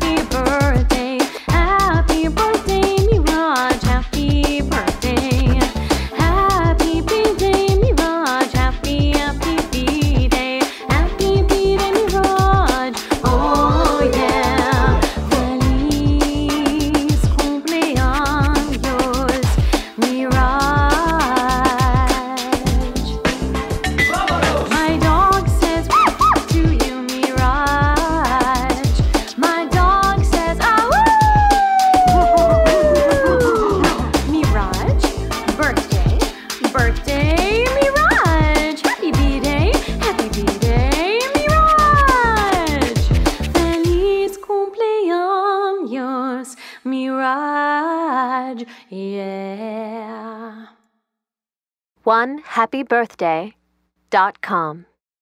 people. birthday, Mirage! Happy birthday, happy Mirage! Feliz cumpleaños, yeah. One happy birthday dot com.